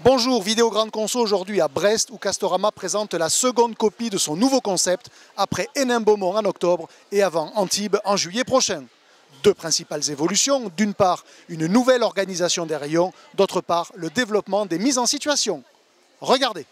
Bonjour, Vidéo Grande Conso aujourd'hui à Brest où Castorama présente la seconde copie de son nouveau concept après Hénin-Beaumont en octobre et avant Antibes en juillet prochain. Deux principales évolutions, d'une part une nouvelle organisation des rayons, d'autre part le développement des mises en situation. Regardez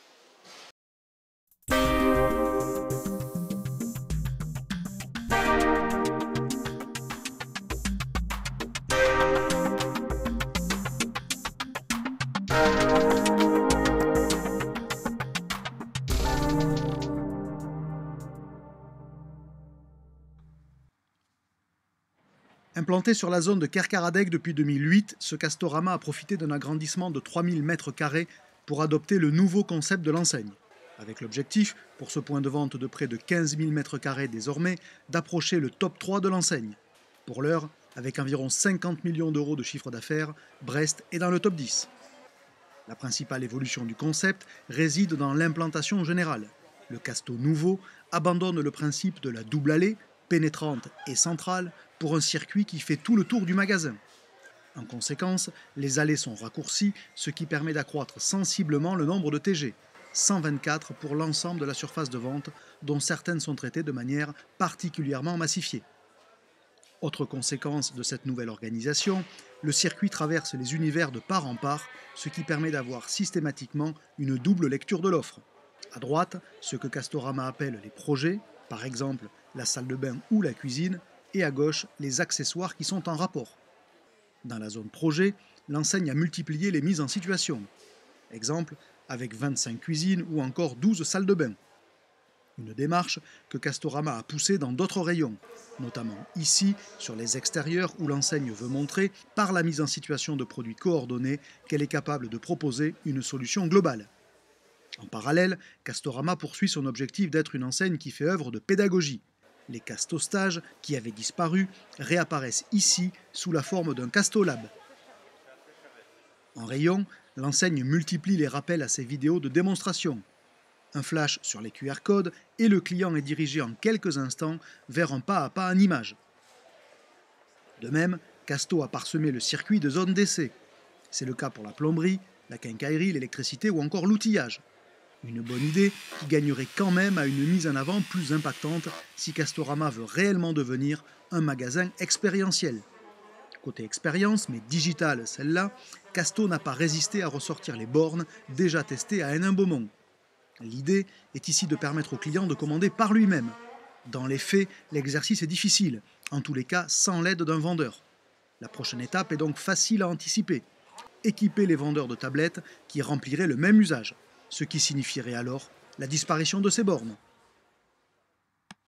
Implanté sur la zone de Kerkaradec depuis 2008, ce Castorama a profité d'un agrandissement de 3000 m2 pour adopter le nouveau concept de l'enseigne. Avec l'objectif, pour ce point de vente de près de 15 000 m2 désormais, d'approcher le top 3 de l'enseigne. Pour l'heure, avec environ 50 millions d'euros de chiffre d'affaires, Brest est dans le top 10. La principale évolution du concept réside dans l'implantation générale. Le Casto nouveau abandonne le principe de la double allée, pénétrante et centrale, pour un circuit qui fait tout le tour du magasin. En conséquence, les allées sont raccourcies, ce qui permet d'accroître sensiblement le nombre de TG, 124 pour l'ensemble de la surface de vente, dont certaines sont traitées de manière particulièrement massifiée. Autre conséquence de cette nouvelle organisation, le circuit traverse les univers de part en part, ce qui permet d'avoir systématiquement une double lecture de l'offre. À droite, ce que Castorama appelle les projets, par exemple la salle de bain ou la cuisine, et à gauche les accessoires qui sont en rapport. Dans la zone projet, l'enseigne a multiplié les mises en situation. Exemple, avec 25 cuisines ou encore 12 salles de bain. Une démarche que Castorama a poussée dans d'autres rayons, notamment ici, sur les extérieurs où l'enseigne veut montrer, par la mise en situation de produits coordonnés, qu'elle est capable de proposer une solution globale. En parallèle, Castorama poursuit son objectif d'être une enseigne qui fait œuvre de pédagogie, les castostages, qui avaient disparu, réapparaissent ici sous la forme d'un castolab. En rayon, l'enseigne multiplie les rappels à ses vidéos de démonstration. Un flash sur les QR codes et le client est dirigé en quelques instants vers un pas à pas en image. De même, Casto a parsemé le circuit de zone d'essai. C'est le cas pour la plomberie, la quincaillerie, l'électricité ou encore l'outillage. Une bonne idée qui gagnerait quand même à une mise en avant plus impactante si Castorama veut réellement devenir un magasin expérientiel. Côté expérience, mais digitale celle-là, Casto n'a pas résisté à ressortir les bornes déjà testées à Hénin-Beaumont. L'idée est ici de permettre au client de commander par lui-même. Dans les faits, l'exercice est difficile, en tous les cas sans l'aide d'un vendeur. La prochaine étape est donc facile à anticiper. Équiper les vendeurs de tablettes qui rempliraient le même usage ce qui signifierait alors la disparition de ces bornes.